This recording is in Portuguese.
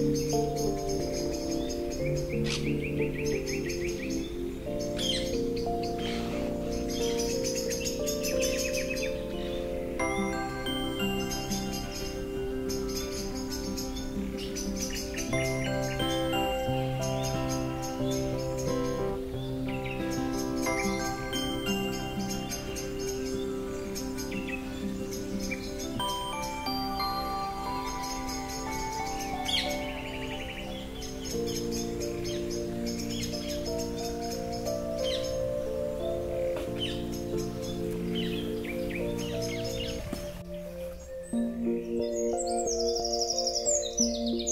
Música Música